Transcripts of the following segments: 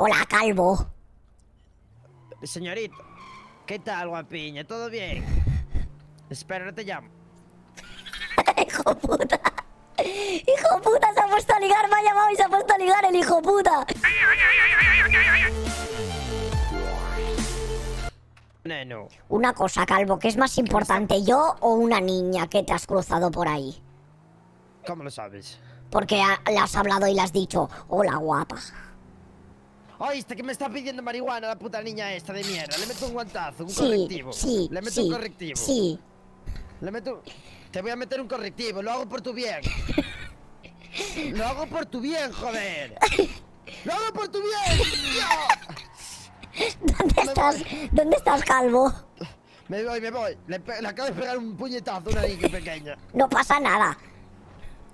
Hola, calvo. Señorito, ¿qué tal, guapiña? ¿Todo bien? Espera, no te llamo. hijo puta. Hijo puta, se ha puesto a ligar, me ha llamado y se ha puesto a ligar el hijo puta. Neno. Una cosa, calvo, ¿qué es más importante, yo o una niña que te has cruzado por ahí? ¿Cómo lo sabes? Porque le has hablado y le has dicho, hola guapa. Oíste que me está pidiendo marihuana la puta niña esta de mierda. Le meto un guantazo, un Sí, correctivo. sí, Le meto sí, un correctivo. sí. Le meto. Te voy a meter un correctivo, lo hago por tu bien. lo hago por tu bien, joder. Lo hago por tu bien. ¿Dónde estás? ¿Dónde estás, calvo? Me voy, me voy. Le, le acabo de pegar un puñetazo a una niña pequeña. No pasa nada.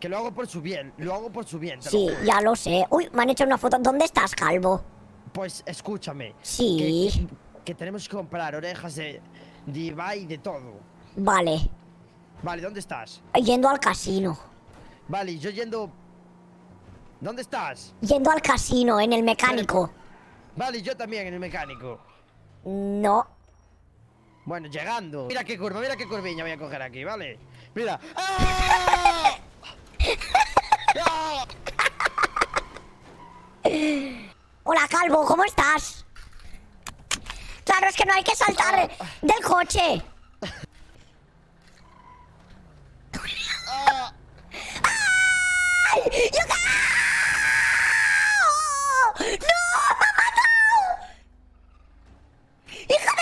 Que lo hago por su bien, lo hago por su bien. lo Sí, ya lo sé. Uy, me han hecho una foto. ¿Dónde estás, calvo? Pues escúchame. Sí. Que, que- que tenemos que comprar orejas de, de Ibai y de todo. Vale. Vale, ¿dónde estás? Yendo al casino. Vale, yo yendo. ¿Dónde estás? Yendo al casino, en el mecánico. Vale, yo también en el mecánico. No. Bueno, llegando. Mira qué curva, mira qué curviña voy a coger aquí, ¿vale? Mira. ¡Ah! Hola, calvo, ¿cómo estás? Claro, es que no hay que saltar del coche. ¡Ay! ¡Yo ca- ¡No! ¡Me ha matado! ¡Hijo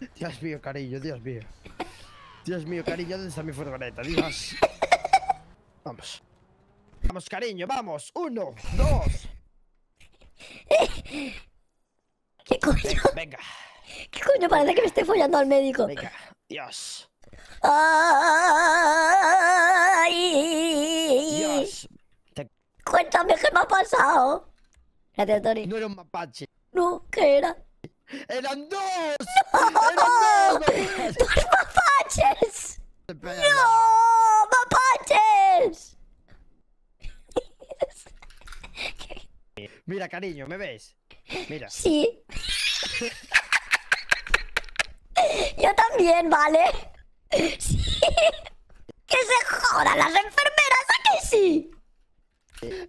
de... Dios mío, cariño, Dios mío. Dios mío, cariño, ¿dónde está mi furgoneta? Dios. Vamos. Vamos, cariño, vamos. Uno, dos. ¿Qué coño? Venga, ¿Qué coño? Parece que me estoy follando al médico. venga. Dios. Ay. Dios. Te- Cuéntame qué me ha pasado. Gracias, Tori. No era un mapache. No, ¿qué era? ¡Eran dos! ¡Eran dos! ¡Dos mapaches! mapaches! ¡No! ¡Mapaches! Mira, cariño, ¿me ves? Mira. Sí. Yo también, ¿vale? Sí. Que se jodan las enfermeras, ¿a que sí?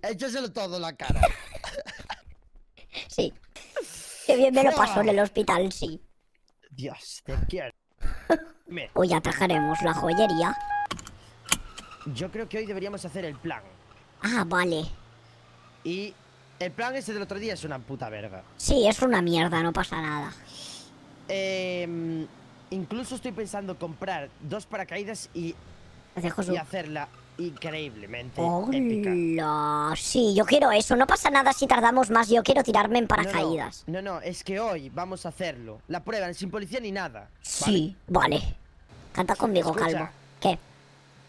Échaselo todo en la cara. Sí. Qué bien me lo pasó en el hospital, sí. Dios, te quiero. Hoy atajaremos la joyería. Yo creo que hoy deberíamos hacer el plan. Ah, vale. Y el plan ese del otro día es una puta verga. Sí, es una mierda, no pasa nada. Em, incluso estoy pensando comprar dos paracaídas y, y hacerla increíblemente épica. Hola. Sí, yo quiero eso. No pasa nada si tardamos más. Yo quiero tirarme en No, no, paracaídas. No, no, es que hoy vamos a hacerlo. La prueba, sin policía ni nada. ¿vale? Sí, vale. Canta conmigo, Escucha. calvo. ¿Qué?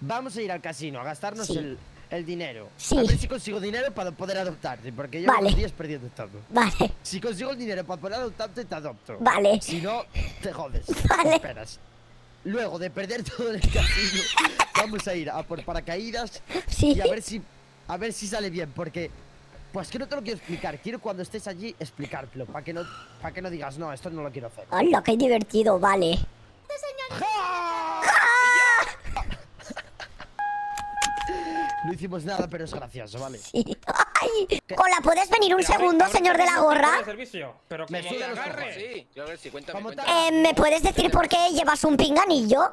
Vamos a ir al casino a gastarnos Sí. el, el dinero. Sí. A ver si consigo dinero para poder adoptarte, porque llevo Vale. días perdiendo todo. Vale, Si consigo el dinero para poder adoptarte, te adopto. vale. Si no, te jodes. Vale. Te esperas. Luego de perder todo en el casino, vamos a ir a por paracaídas Sí. y a ver si a ver si sale bien, porque pues que no te lo quiero explicar, quiero cuando estés allí explicártelo, para que no para que no digas, "No, esto no lo quiero hacer." Hola, qué divertido, vale. ¡Ja! No hicimos nada, pero es gracioso, ¿vale? Sí. Ay. Hola, ¿puedes venir un segundo, señor de la gorra? servicio, pero Me como suda te los agarre. cojones. Sí, yo a ver si cuéntame, ¿Cómo cuéntame. Eh, ¿Me puedes decir por qué llevas un pinganillo?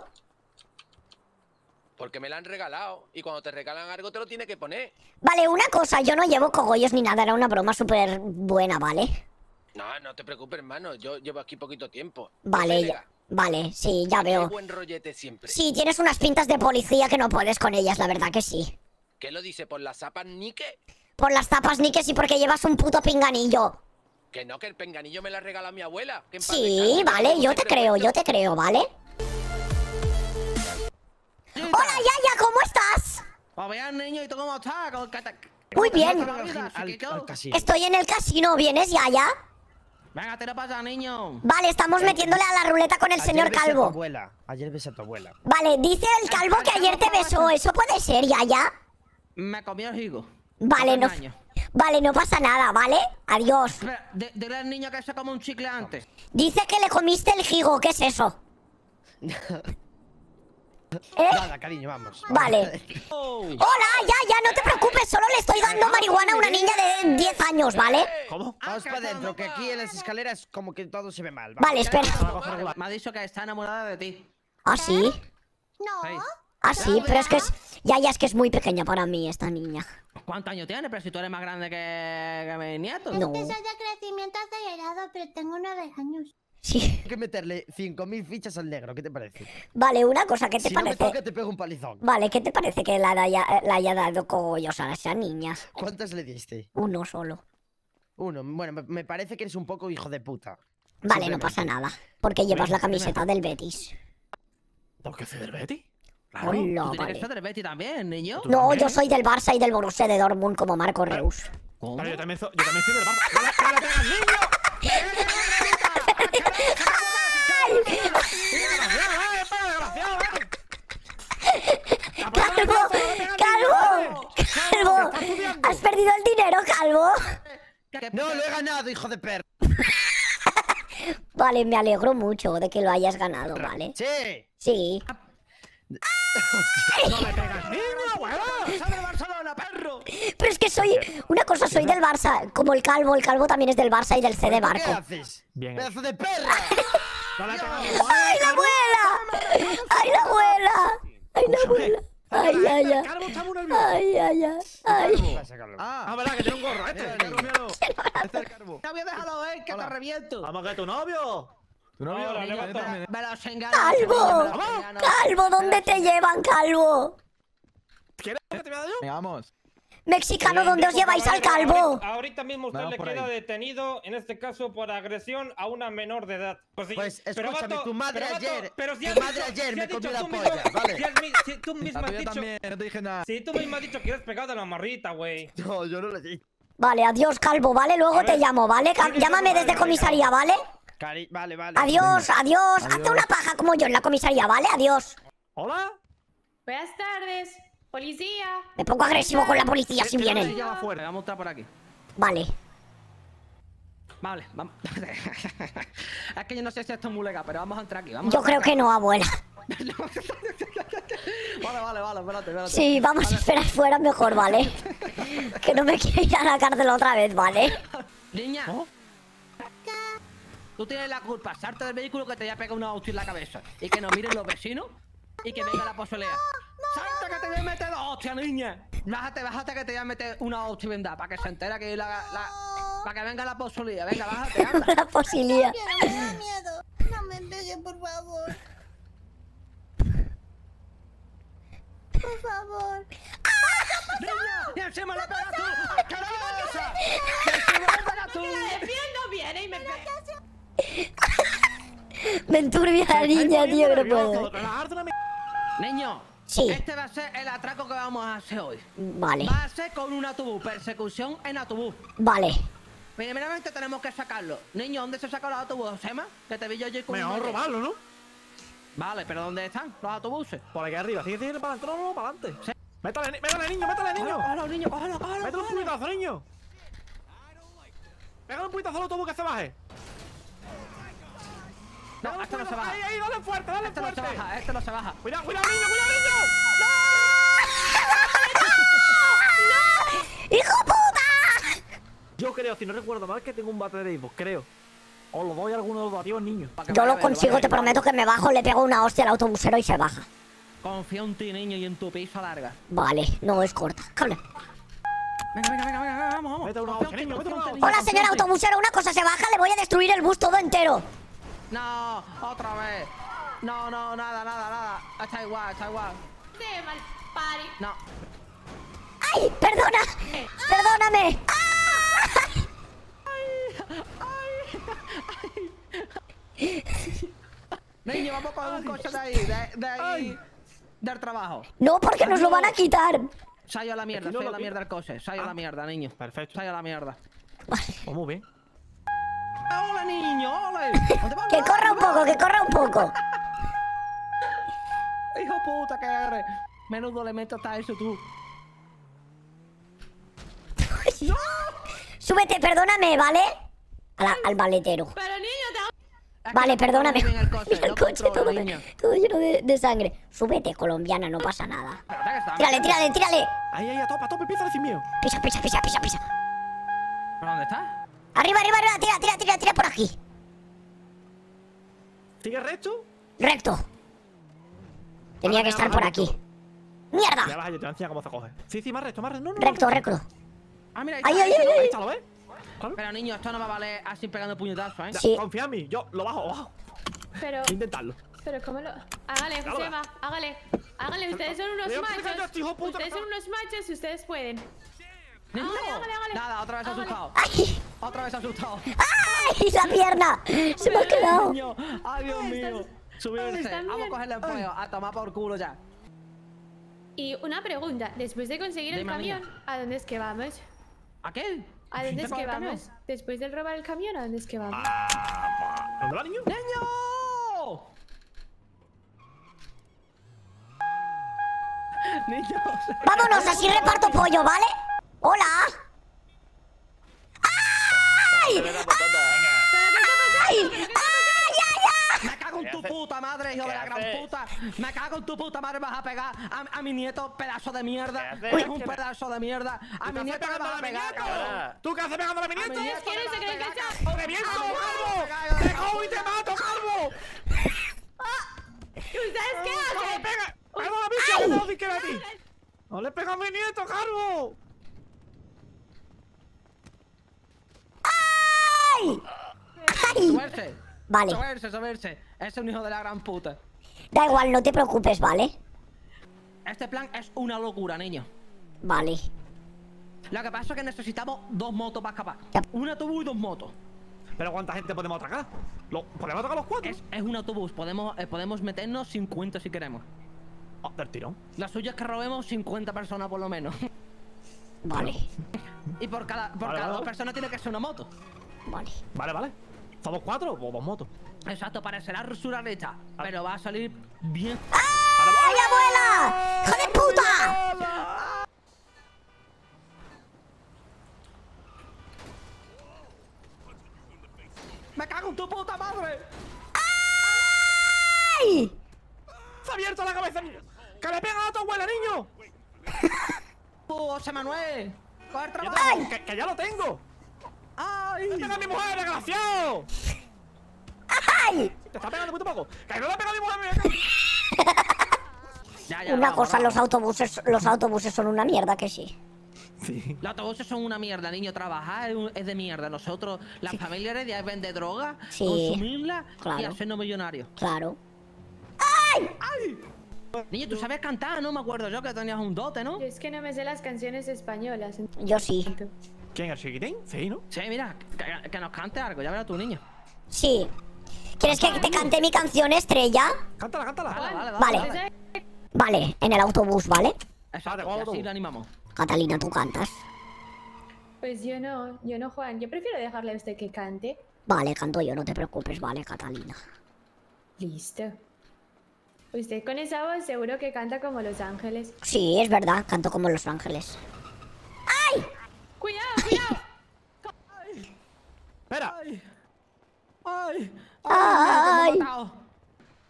Porque me la han regalado. Y cuando te regalan algo te lo tiene que poner. Vale, una cosa, yo no llevo cogollos ni nada, era una broma súper buena, ¿vale? No, no te preocupes, hermano. Yo llevo aquí poquito tiempo. Vale, ya- vale, sí, ya veo. buen rollete siempre. Sí, tienes unas pintas de policía que no puedes con ellas, la verdad que sí. ¿Qué lo dice? ¿Por las zapas Nike? Por las tapas ni que sí, porque llevas un puto pinganillo. Que no, que el penganillo me la regala mi abuela. que Sí, vale, yo te creo, yo te creo, ¿vale? Hola, Yaya, ¿cómo estás? Bien, niño, ¿y tú cómo estás? ¿Cómo que te- Muy bien. Estoy en el casino, ¿vienes, Yaya? Venga, te lo pasa, niño. Vale, estamos metiéndole a la ruleta con el Ayer señor besé a tu Calvo. abuela. Ayer besé a tu abuela. Vale, dice el Calvo que ayer te besó, ¿eso puede ser, Yaya? Me comió el higo. Vale, no. Vale, no pasa nada, ¿vale? Adiós. Espera, de- dile al niño que se coma un chicle antes. Dice que le comiste el gigo, ¿qué es eso? ¿Eh? Nada, cariño, vamos. Vale. Oh. Hola, ya, ya, no te preocupes, solo le estoy dando marihuana a una niña de 10 años, ¿vale? ¿Cómo? Vamos Ah, para que adentro, no que aquí en las escaleras como que todo se ve mal. vamos. Vale, espera. Me ha dicho que está enamorada de ti. ¿Ah, sí? No. Sí. Ah, sí, pero es que es... Ya, ya, es que es muy pequeña para mí esta niña. ¿Cuántos años tiene? Pero si tú eres más grande que, que mi nieto. No. Es que soy de crecimiento acelerado, pero tengo nueve años. Sí. Hay que meterle 5.000 fichas al negro, ¿qué te parece? Vale, una cosa, ¿qué te Si no me parece? toca, te pego un palizón. Vale, ¿qué te parece que la haya, la haya dado cogollos a esa niña? ¿Cuántas le diste? Uno solo. Uno. Bueno, me- parece que eres un poco hijo de puta. Vale, no pasa nada. Porque llevas la camiseta del Betis. ¿Tengo que hacer del Betty? Claro, Hola, tú tienes vale. que ser del Betty también, niño. No, yo soy del Barça y del Borussia de Dortmund como Marco Reus. Yo también, so- yo también soy del Barça. ¡No le- no le pegas, niño! ¡Calvo! ¡Calvo! ¡Calvo! ¿Has perdido el dinero, Calvo? ¿Qué- No, lo he ganado, hijo de perra. Vale, me alegro mucho de que lo hayas ganado, ¿vale? Sí. Sí. ¡No le pegas, niño, huevón! ¡Sal de Barcelona, perro! Pero es que soy... Una cosa, soy del Barça. Como el Calvo, el Calvo también es del Barça y del C de ¿Qué Barco. haces? Bien ¡Pedazo de perra! ¡No le pegas, ¡Ay, la abuela! ¡Ay, la abuela! ¡Ay, la abuela! ¡Ay, ay, ay! ¡Ay, ay, ay! ¡Ay! Ah, verdad, que tiene un gorro. Este, míralo, míralo. Este es el Carbo. Novio, déjalo ver, que te reviento. Vamos, que tu novio. ¿Tu novio? Hola, Niño, levanta. también. Me los engaño. ¡Calvo! me los engaño. ¡Calvo! ¿Dónde te llevan, Calvo? ¿Quieres que te vea yo? Venga, vamos. Mexicano, ¿dónde os lleváis al calvo? Ahorita, mismo usted Vamos le queda ahí. detenido, en este caso por agresión a una menor de edad. sí, Pues, pero, escúchame, vato, tu madre pero, vato, ayer- pero si tu madre dicho- ayer si me comió la tú polla, mismo- vale. Si, has si tú mismo has dicho, también, no te dije nada. si tú mismo has dicho que eres pegado de la marrita, güey. No, yo no le di. Vale, adiós, Calvo, ¿vale? Luego A te ver, llamo, ¿vale? Llámame desde comisaría, ¿vale? Cari, vale, vale. Adiós, adiós. Hazte una paja como yo en la comisaría, ¿vale? Adiós. ¿Hola? Buenas tardes, policía. Me pongo agresivo con la policía si vienen. ya va fuerte, vamos a entrar por aquí. Vale. Vale, vamos. es que yo no sé si esto es muy legal, pero vamos a entrar aquí. Vamos Yo creo que no, abuela. Vale, vale, vale, espérate, espérate. Sí, vamos a esperar fuera mejor, ¿vale? Que no me quiero ir a la cárcel otra vez, ¿vale? Niña. Tú tienes la culpa, salte del vehículo que te haya pegado una hostia en la cabeza. Y que nos miren los vecinos y que venga la pozolea. ¡Salta que te voy a meter dos hostias, niña! Bájate, bájate que te voy a meter una hostia, ¿verdad? Para que se entera que la... la para que venga la pozolía. Venga, bájate, anda. La posibilidad. Pero me da miedo. No me pegue, por favor. Por favor. ¡Niña! ¡Y encima le pegas tú! ¡Asquerosa! ¡Y encima le pegas tú! Defiendo viene y me pega. Me enturbia la niña, tío, que no puedo. Niño, Sí. este va a ser el atraco que vamos a hacer hoy. Vale, Va a ser con un autobús, persecución en autobús. vale. Primeramente tenemos que sacarlo. Niño, ¿dónde se saca los autobuses, Emma? Que te vi yo allí con Me a robarlo, ¿no? Vale, pero ¿dónde están los autobuses? Por aquí arriba. Sigue, sigue para adelante. No, no, para adelante. Sí. Métale, métale, niño, métale, niño. Cógelo, niño, cógelo, cógelo. Métale un puñetazo, niño. Pégale un puñetazo al autobús que se baje. No, un este no se baja. Ahí, ahí, dale fuerte, dale Este no se fuerte. baja, este no se baja. Cuidado, cuidado, niño, cuidado, niño. ¡Hijo puta! Yo creo, si no recuerdo mal, que tengo un bate de béisbol, creo. O lo doy a alguno de los. Pa' que Yo lo consigo, te prometo que me bajo, le pego una hostia al autobusero y se baja. Confío en ti, niño, y en tu piso larga. Vale, no es corta. Cable. Venga, venga, venga, venga, vamos, vamos. Niño. Hola, señor autobusero, una cosa se baja, le voy a destruir el bus todo entero. No, otra vez. No, no, nada, nada, nada. Está igual, está igual. De mal pari. No. ¡Ay, perdona! ¡Perdóname! Niño, vamos con un coche de ahí, de, de ahí. Del trabajo. No, porque nos lo van a quitar. Se ha ido a la mierda, se no ha ido a la mierda el coche. Se ha ido a la Ah. mierda, niño. Perfecto. Se ha ido a la mierda. Pues muy bien. ¡Hola, niño! Que corra un poco, que corra un poco. ¡Hijo puta que eres! Menudo elemento está eso tú. Súbete, perdóname, ¿vale? La- al maletero. Pero niño, te Vale, no perdóname. bien el coche, Mira el no coche todo, todo lleno de, de sangre. Súbete, colombiana, no pasa nada. Tírale, tírale, tírale. Ahí, ahí, a tope, a tope, empieza sin miedo. Pisa, pisa, pisa, pisa, pisa. ¿Pero dónde está? Arriba, arriba, arriba, tira, tira, tira, tira por aquí. ¿Sigue recto? Recto. Tenía que estar por aquí. Ya ¡Mierda! vas, yo te cómo se coge. Sí, sí, más recto, más recto. No, no, Recto, no. recto. Ah, mira, ahí ahí está. Ahí está, ¿lo ves? Pero niño, esto no va a valer así pegando puñetazos, ¿eh? Sí. Confía en mí, yo lo bajo, lo bajo. Pero, intentarlo. pero ¿cómo lo...? Hágale. Josema, hágale. Hágale, ustedes son unos Digo, "Fíjate, machos. puta, Ustedes son unos machos y ustedes pueden. Hágale. Nada, otra vez Hágale. asustado. ¡Ay! Otra vez asustado. ¡Ay! ¡La pierna! Se me ha quedado. Niño, ay Dios mío. Subirse. Vamos a cogerle el pollo. A tomar por culo ya. Y una pregunta, después de conseguir el camión, ¿a dónde es que vamos? ¿A qué? ¿A dónde es ¿Te que vamos? Después de robar el camión, ¿a dónde es que vamos? Ah, ¿Dónde va, niño? ¡Niño! Niño. Vámonos, así reparto pollo, ¿vale? ¡Hola! ¡Ay! ¡Ay! ¡Ay, ay, Me cago en tu puta madre, hijo de la gran puta. Me cago en tu puta madre, vas a pegar a, a mi nieto, pedazo de mierda. Eres un pedazo de mierda. A mi ¿Qué nieto le vas a pegándole a mi pegar, nieto? cabrón. ¿Tú qué haces pegándole a mi nieto? vas se que cabrón. ¡Te Carbo! pegar, ¡Te cojo y te mato, Carbo! ¿Y ustedes qué ¡No le hacen? pega! ¡Perdón, a mí que le doy que era a ti! ¡No le pega a mi nieto, Carbo! Ay! ¡Ay! Subirse. Vale, Subirse, es un hijo de la gran puta. da igual, no te preocupes, ¿vale? Este plan es una locura, niño. Vale. Lo que pasa es que necesitamos dos motos para escapar. Un autobús y dos motos. ¿Pero cuánta gente podemos atracar? ¿Lo- ¿Podemos atracar los cuatro? Es, es un autobús, podemos, eh, podemos meternos 50 si queremos. Oh, del tirón. La suya es que robemos 50 personas por lo menos. Vale, y por cada, por Vale, cada vale. dos personas tiene que ser una moto. Vale. Vale, vale. ¿Somos cuatro o dos motos? Exacto, parecerá surrealista, pero va a salir bien. ¡Ay, abuela! ¡Hijo de puta! ¡Me cago en tu puta madre! ¡Ay! ¡Se ha abierto la cabeza, niño! ¡Que le pega a tu abuela, niño! ¡Tú, José Manuel! ¡Coge el Yo trabajo! tengo- que, que ya lo tengo! ¡Ay! ¡Le pega a mi mujer, desgraciado! ¡Ay! ¡Te está pegando muy poco! ¡Que no le pega mi mujer! mira! Ya, ya, Una vamos, cosa, los autobuses, los autobuses son una mierda, que sí. Sí. Los autobuses son una mierda, niño. Trabajar es, de mierda. Nosotros, las familias heredia es vender droga, Sí, consumirla y claro. hacernos millonarios. Claro. Niño, tú sabes cantar, ¿no? Me acuerdo yo que tenías un dote, ¿no? Yo es que no me sé las canciones españolas. Yo sí. ¿Quién, el chiquitín? Sí, ¿no? Sí, mira, que, que nos cante algo, ya verás tu niño. Sí. ¿Quieres que te cante mi canción estrella? Cántala, cántala. Vale, vale, Vale. vale. En el autobús, ¿vale? Exacto, Vale, así vamos. lo animamos. Catalina, tú cantas. Pues yo no, yo no, Juan. Yo prefiero dejarle a usted que cante. Vale, canto yo, no te preocupes, vale, Catalina. Listo. Usted con esa voz seguro que canta como Los Ángeles. Sí, es verdad, canto como Los Ángeles. ¡Cuidado, cuidado! Espera. ¡Ay! ¡Ay!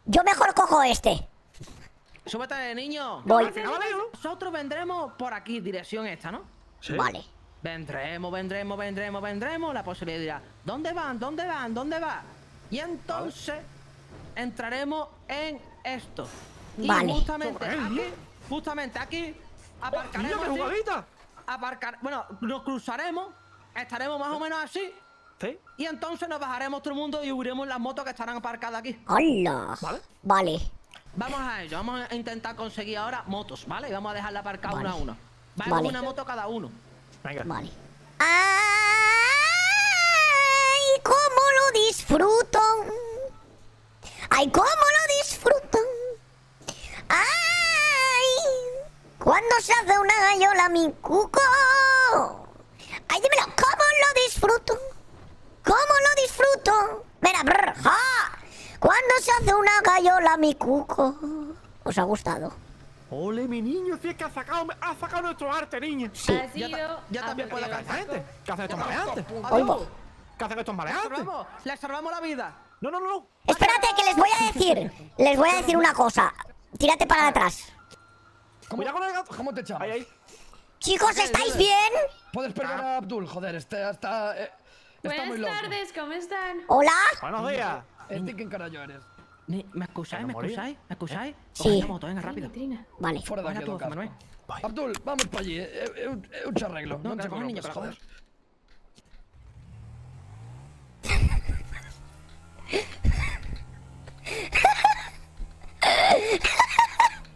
Yo mejor cojo este. Súbete, niño. Voy. Nosotros vendremos por aquí, dirección esta, ¿no? Sí. Vale. Vendremos, vendremos, vendremos, vendremos. La posibilidad dirá, ¿dónde van? ¿Dónde van? ¿Dónde va? Y entonces entraremos en esto. Y Vale. justamente aquí, niño. justamente aquí, ¡Niño, aparcaremos. qué así, jugadita! aparcar, bueno, nos cruzaremos, estaremos más o menos así. Sí. Y entonces nos bajaremos todo el mundo y huiremos las motos que estarán aparcadas aquí. ¡Hola! Vale. Vale. Vamos a ello, vamos a intentar conseguir ahora motos, ¿vale? Y vamos a dejarla aparcada Vale. una a una. Vamos Vale. una moto cada uno. Venga. Vale. ¡Ay! ¿Cómo lo disfruto? ¡Ay, cómo lo disfruto! ¡Ay! Cuando se hace una gallola mi cuco. ¡Ay, dímelo! ¿Cómo lo disfruto? ¿Cómo lo disfruto? Mira, brr, ja. Cuando se hace una gallola mi cuco. ¿Os ha gustado? Ole, mi niño, si es que ha sacado, ha sacado nuestro arte, niña. Ha Yo, sido. ta- yo también aprendido. cantar. Gente, ¿qué hacen estos maleantes? ¿Qué hacen estos ¡Le maleantes? ¡Le salvamos la vida! No, no, no, no. Espérate, que les voy a decir. Les voy a decir una cosa. Tírate para atrás. Cuidado con el gato. ¿Cómo te llamas? Ahí, ahí. Chicos, ¿estáis bien? Puedes perdonar a Abdul, joder, este está. eh, está muy Buenas tardes, ¿cómo están? ¿Hola? Buenos días. ¿Este quién carajo eres? Ni- ¿Me excusáis? ¿Me no morir. excusáis? ¿Me excusáis? Sí. Coge la moto, venga, rápido. Trina. Vale. Fuera de aquí, tú. Manuel. Abdul, vamos para allí. eh, eh, un- eh, un charreglo. No, No, te niño, joder.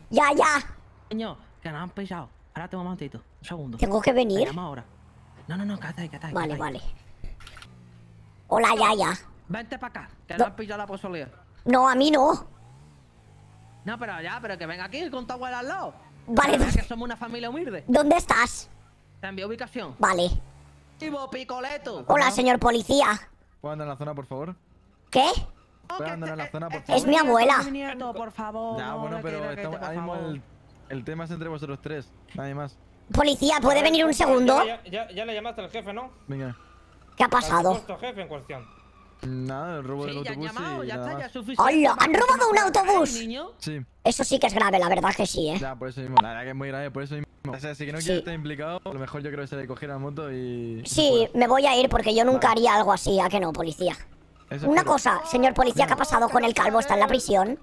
Ya, ya. Niño, que nos han pisado. Ahora tengo un momentito. Un segundo. Tengo que venir. ahora. No, no, no, quédate ahí, quédate ahí. Vale, vale. Hola, ya, ya. Vente para acá, que No. han pillado la pozolía. No, a mí no. No, pero ya, pero que venga aquí con tu abuela al lado. Vale, Para que somos una familia humilde. ¿dónde estás? Te envío ubicación. Vale. Chivo Picoleto. Hola, señor policía. ¿Puedo andar en la zona, por favor? ¿Qué? ¿Puedo andar en la zona, por Es favor? mi abuela. Mi nieto, por favor. Ya, no bueno, pero estamos, te, por ahora mismo favor. el, el tema es entre vosotros tres. Nadie más. Policía, ¿puede venir un segundo? Ya, ya- ya le llamaste al jefe, ¿no? Venga. ¿Qué ha pasado? supuesto jefe en cuestión. Nada, el robo Sí, del ya han autobús llamado, y ya nada está, ya más. es suficiente. ¡Hola! ¿Han robado un autobús? niño? Sí, Eso sí que es grave, la verdad que sí, ¿eh? ya, por eso mismo. La verdad que es muy grave, por eso mismo. O sea, si que no Sí. quiere estar implicado, a lo mejor yo creo que se le cogiera la moto y... Sí, me voy a ir porque yo nunca haría algo así, ¿a que no, policía? Eso Una espero. cosa, señor policía, ¿qué ha pasado con el calvo? ¿Está en la prisión?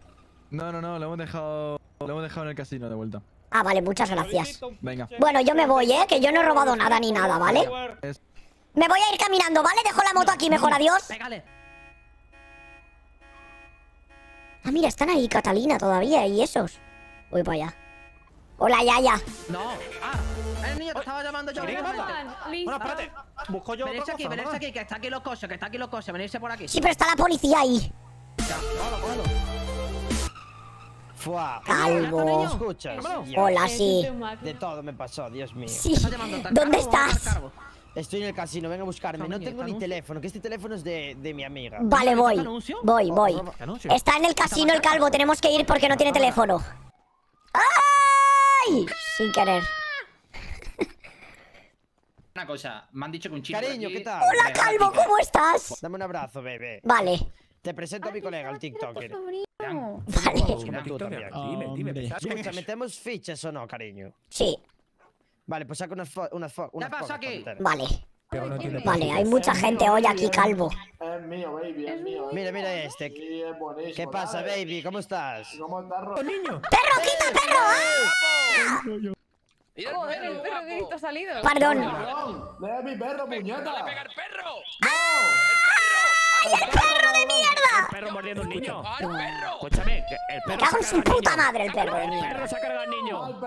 No, no, no, lo hemos dejado... Lo hemos dejado en el casino de vuelta. Ah, vale, muchas gracias. Venga. Bueno, yo me voy, ¿eh? Que yo no he robado nada ni nada, ¿vale? Es- Me voy a ir caminando, ¿vale? Dejo la moto aquí, mejor adiós. Pégale. Ah, mira, están ahí Catalina todavía y esos. Voy para allá. Hola, Yaya. No. Ah, el niño te estaba llamando yo. Bueno, espérate. Busco yo Venirse aquí, venirse aquí, que está aquí los coches, que está aquí los coches, venirse por aquí. Sí, pero está la policía ahí. Ya. Fua. Calvo. Hola, sí. De todo me pasó, Dios mío. Sí. Está llamando, ¿está el ¿Dónde estás? Estoy en el casino, venga a buscarme. No tengo ¿este ni teléfono, que este teléfono es de, de mi amiga. Vale, ¿Este voy. Voy, voy. Está en el casino el calvo, tenemos que ir porque no tiene teléfono. ¡Ay! Sin querer. Una cosa, me han dicho que un chico. Cariño, aquí- ¿qué tal? Hola, calvo, ¿cómo estás? Dame un abrazo, bebé. Vale, Te presento a mi colega, el TikToker. vale. Como tú también. Dime, dime, dime. Escucha, ¿metemos fichas o no, cariño? Sí, Vale, pues saco unas unas unas pasa aquí? para meter. vale. Vale, hay mucha gente hoy aquí, calvo. Es mío, baby, es mío. Mira, mira este. Sí, es. ¿Qué pasa, dale. baby? ¿Cómo estás? ¿Cómo estás, Ro- niño! ¡Perro, quita, perro! ¡Ah! Mira el Joder, perro, el perro que guapo. ha salido. Perdón. Deja mi perro, puñeta. ¡No le pega el perro! ¡Ay, el perro de mierda! perro mordiendo un niño. ¡Al perro! Escúchame, el Me perro cago en su puta madre, el perro de El mierda. perro se ha cargado al niño.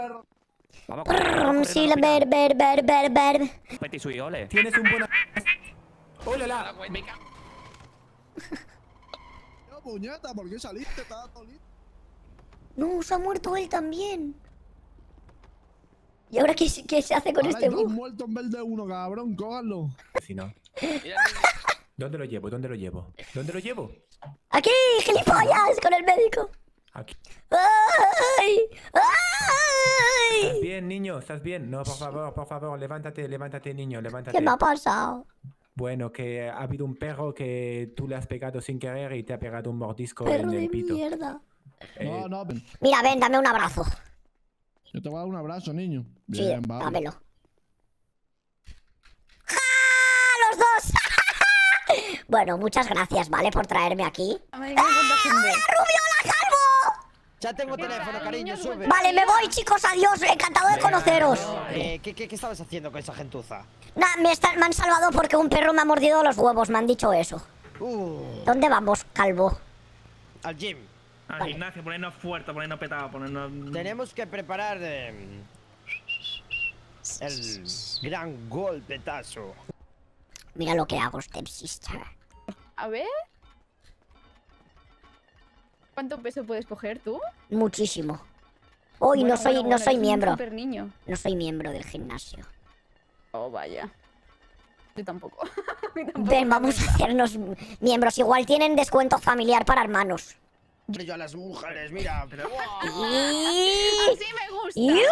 Vamos corriendo sí, la ver, ver, ver, ver, ver. Petit ole. Tienes un buen... ¡Hola, la! No, puñeta, ¿por qué saliste? Estaba. No, se ha muerto él también. ¿Y ahora qué, se- qué se hace con Ahora este bug? muertos en vez de uno, cabrón, cóganlo. Si no. ¿Dónde lo llevo? ¿Dónde lo llevo? ¿Dónde lo llevo? ¡Aquí, gilipollas! Con el médico. Aquí. ¡Ay! ¿Estás ¡Ay! bien, niño? ¿Estás bien? No, por favor, por favor, levántate, levántate, niño, levántate. ¿Qué me ha pasado? Bueno, que ha habido un perro que tú le has pegado sin querer y te ha pegado un mordisco Perro en de el pito. mierda. Eh, No, no, ven. Mira, ven, dame un abrazo. yo te voy a dar un abrazo, niño. Sí, Bien, vale. dámelo. ¡Ja! ¡Los dos! bueno, muchas gracias, ¿vale? Por traerme aquí. Ay, un beso. ¡Rubio, la calvo! Ya tengo teléfono, cariño, sube. Vale, me voy, chicos, adiós. Encantado de conoceros. Eh, ¿qué, qué, qué estabas haciendo con esa gentuza? Nah, me, han salvado porque un perro me ha mordido los huevos, me han dicho eso. Uh, ¿Dónde vamos, calvo? al gym. Al gimnasio, ponernos fuerte, ponernos petado, ponernos... Tenemos que preparar eh, el gran golpetazo. Mira lo que hago, Step Sister. A ver. ¿Cuánto peso puedes coger tú? Muchísimo. Hoy no Bueno, soy, bueno, no bueno, soy miembro. super niño. No soy miembro del gimnasio. Oh, vaya. Yo tampoco. Ven, vamos a hacernos miembros. Igual tienen descuento familiar para hermanos. Yo a las mujeres, mira. Pero, Así me gusta. ¡Iu!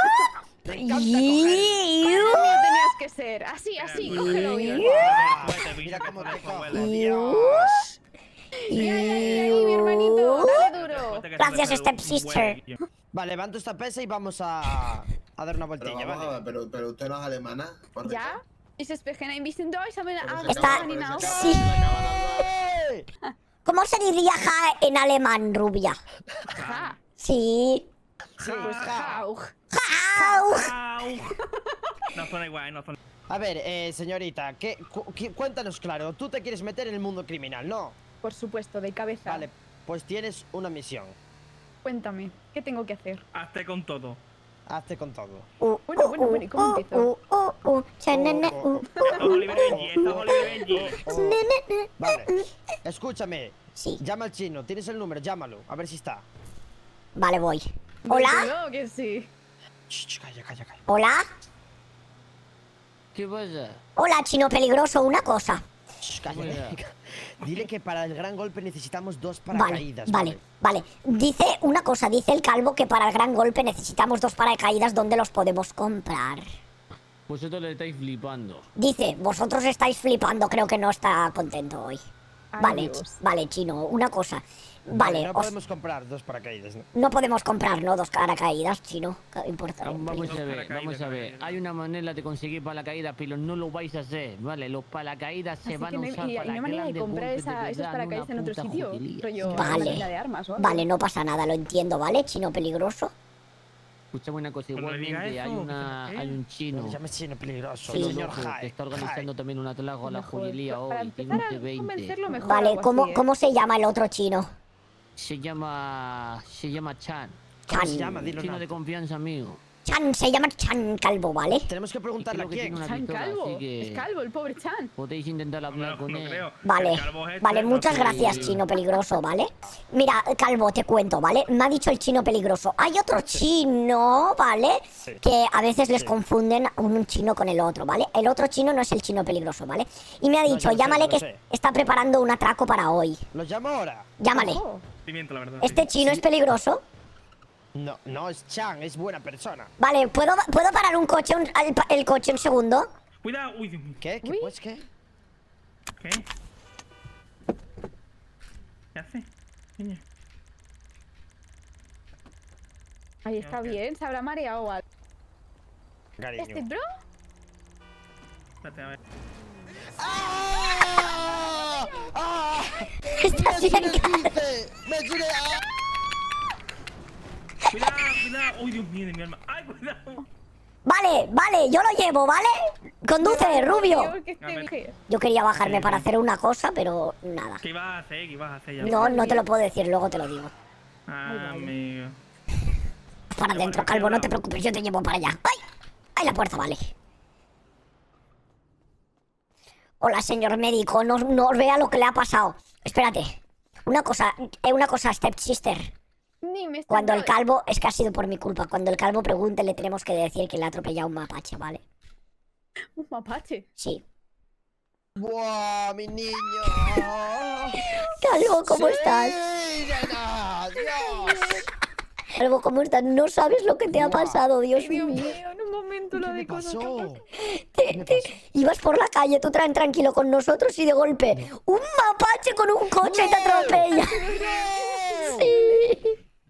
Me encanta ¡Iu! Así tenías que ser. Así, así. Cógelo bien. Mira cómo te ¡Iu! Dios. Ay, ay, ay, mi hermanito. Dale duro. Gracias, stepsister. Vale, levanto esta pesa y vamos a, a dar una Pero vueltilla, vamos a ¿vale? pero, pero usted no es alemana. ¿Ya? detrás. Ist es Beginn ein bisschen Deutsch, aber Pero se Está- pero se Sí. se. ¿Cómo se diría ja en alemán, rubia? Ja. Sí. Sí, pues ja. Jauch. ¡Jau! No suena igual, no suena A ver, eh, señorita, ¿qué, cu- cuéntanos claro. Tú te quieres meter en el mundo criminal, ¿no? Por supuesto, de cabeza. Vale, pues tienes una misión. Cuéntame, ¿qué tengo que hacer? Hazte con todo. Hazte con todo. Uh, Bueno, uh, bueno, bueno, ¿y cómo empiezo? uh. Vale, escúchame. Sí, Llama al chino, tienes el número, llámalo, a ver si está. vale, voy. ¿Hola? Claro que sí. Shh, shh, calla, calla, calla. ¿Hola? ¿Qué pasa? Hola, chino peligroso, una cosa. Shh. Dile que para el gran golpe necesitamos dos Vale, paracaídas. vale, vale. Dice una cosa, dice el calvo que para el gran golpe necesitamos dos paracaídas donde los podemos comprar. Vosotros le estáis flipando. Dice, vosotros estáis flipando, creo que no está contento hoy. Ay, Vale, Dios. vale, chino, una cosa. Vale, no os- podemos comprar dos paracaídas, ¿no? no podemos comprar, ¿no? Dos paracaídas, chino. ¿Qué importa? Vamos a ver, vamos a ver. Hay una manera de conseguir paracaídas, pero no lo vais a hacer, ¿vale? Los paracaídas se Así van a no usar y, y para no hay manera de comprar esa, esos paracaídas una en otro sitio. Rollo, Vale, una de armas o. Vale, no pasa nada, lo entiendo, ¿vale? Chino peligroso. Escuchame una cosa, igualmente hay, una, ¿qué? hay un No chino. le llames chino peligroso, Sí. señor Jai. que está organizando también un atraco a la joyería hoy. Tiene empezar un a T20. convencerlo mejor. Vale, ¿cómo, así, ¿eh? ¿cómo se llama el otro chino? Se llama. Se llama Chan. ¿Cómo se Chan. llama? Dilo Chino no. de confianza, amigo. Chan, se llama Chan Calvo, ¿vale? Tenemos que preguntarle a quién. Chan pistola, calvo. que- Es calvo, el pobre Chan. Podéis intentar hablar No, con no él. creo. Vale, este vale, muchas gracias, chino peligroso, ¿vale? Mira, Calvo, te cuento, ¿vale? Me ha dicho el chino peligroso. Hay otro chino, ¿vale? Que a veces les confunden un chino con el otro, ¿vale? El otro chino no es el chino peligroso, ¿vale? Y me ha dicho, sé, llámale que sé. está preparando un atraco para hoy. ¿Lo llamo ahora? Llámale. Sentimiento, la verdad. ¿Este chino es peligroso? No, no es Chan, es buena persona. Vale, ¿puedo, ¿puedo parar un coche, un- el, coche un segundo? Cuidado, uy. ¿Qué? ¿Qué? Uy. Pues qué? ¿Qué? ¿Qué hace? Niña. Ahí está bien, se habrá mareado o algo. Cariño. ¿Este bro? Espérate, a ver. ¡Ah! ¡Ah! Estás bien, Calvo. ¡Me tiré! ¡Ah! Cuidado, cuidado. Uy, Dios mío de mi alma. Ay, cuidado. Vale, vale, yo lo llevo, ¿vale? Conduce, rubio. Este. Yo quería bajarme para hacer una cosa, pero nada. ¿Qué ibas a hacer? ¿Qué ibas a hacer ya? No, no te lo puedo decir, luego te lo digo. Ah, amigo. Para adentro, calvo, no te preocupes, yo te llevo para allá. ¡Ay! ¡Ay, la puerta, vale! Hola, señor médico, no, no os vea lo que le ha pasado. Espérate. Una cosa, eh, una cosa, stepsister. Dime, Cuando el calvo, es que ha sido por mi culpa. Cuando el calvo pregunte, le tenemos que decir que le ha atropellado un mapache, ¿vale? Un mapache. Sí. ¡Buah, mi niño! Calvo, ¿cómo Sí, estás? nena, ¡Dios! Calvo, ¿cómo estás? No sabes lo que te ha Buah. pasado, Dios Dios mío. mío, en un momento lo ¿Qué de cosas ibas por la calle, tú tan tranquilo con nosotros y de golpe un mapache con un coche te atropella.